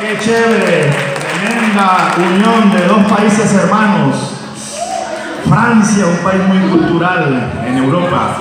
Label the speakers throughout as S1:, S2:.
S1: qué chévere. Tremenda unión de dos países hermanos. Francia, un país muy cultural en Europa.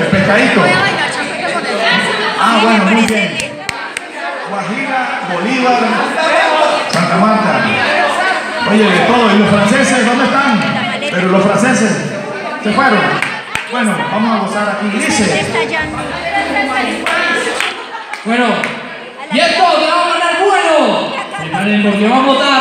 S1: El pescadito. Ah, bueno, muy bien. Guajira, Bolívar, Santa Marta. Oye, de todo. ¿Y los franceses dónde están? Pero los franceses se fueron. Bueno, vamos a gozar aquí. Dice.
S2: Bueno, y esto que va a ganar bueno. Preparen porque vamos a.